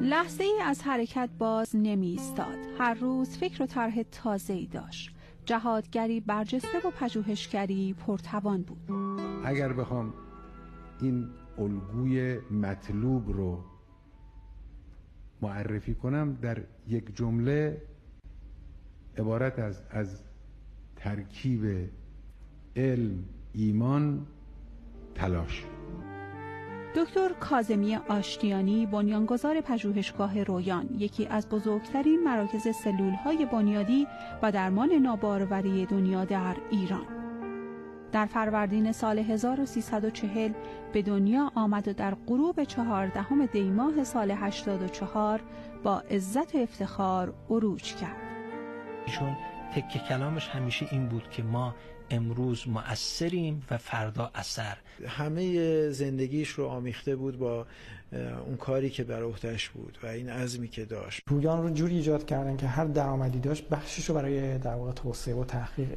لحظه ای از حرکت باز نمی ایستاد. هر روز فکر و طرح تازه ای داشت. جهادگری برجسته و پژوهشگری پرتوان بود. اگر بخوام این الگوی مطلوب رو معرفی کنم در یک جمله عبارت از از ترکیب علم ایمان تلاش دکتر کازمی آشتیانی بنیانگذار پژوهشگاه رویان یکی از بزرگترین مراکز سلول های بنیادی و درمان ناباروری دنیا در ایران در فروردین سال 1340 به دنیا آمد و در غروب چهاردهم دیماه سال 84 با عزت و افتخار عروج کرد. ایشون تک کلامش همیشه این بود که ما امروز مؤثریم و فردا اثر. همه زندگیش رو آمیخته بود با اون کاری که بر عهدهش بود و این عزمی که داشت. رویان رو جوری ایجاد کردن که هر درآمدی داشت بخشش رو برای در واقع توسعه و تحقیق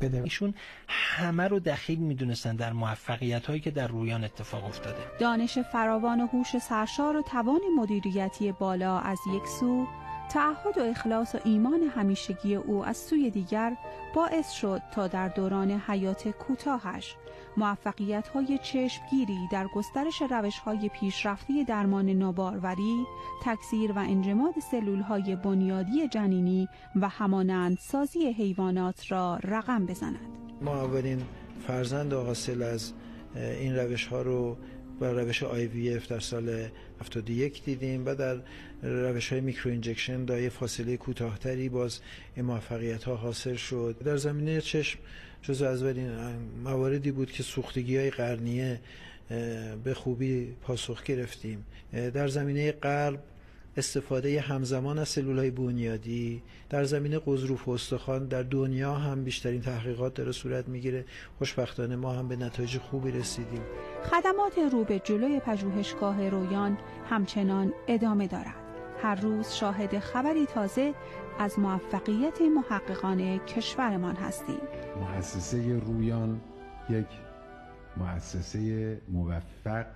بده. ایشون همه رو دخیل می‌دونستن در موفقیت هایی که در رویان اتفاق افتاده. دانش فراوان و هوش سرشار و توان مدیریتی بالا از یک سو تعهد و اخلاص و ایمان همیشگی او از سوی دیگر باعث شد تا در دوران حیات کوتاهش موفقیت های چشمگیری در گسترش روش های پیشرفته درمان ناباروری، تکثیر و انجماد سلول های بنیادی جنینی و همانند سازی حیوانات را رقم بزند. ما اولین فرزند حاصل از این روش ها رو بر روش IVF در سال 71 دیدیم و در روش های میکرو انجکشن در فاصله کوتاهتری باز این موفقیت ها حاصل شد. در زمینه چشم جز از اولین مواردی بود که سوختگی های قرنیه به خوبی پاسخ گرفتیم. در زمینه قلب استفاده همزمان از سلول های بنیادی در زمینه قضروف و استخوان در دنیا هم بیشترین تحقیقات داره صورت می‌گیره. خوشبختانه ما هم به نتایج خوبی رسیدیم. خدمات رو به جلوی پژوهشگاه رویان همچنان ادامه دارد. هر روز شاهد خبری تازه از موفقیت محققان کشورمان هستیم. مؤسسه رویان یک مؤسسه موفق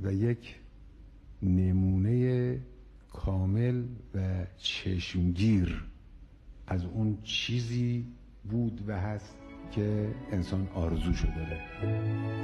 و یک نمونه کامل و چشمگیر از اون چیزی بود و هست که انسان آرزوشو داره.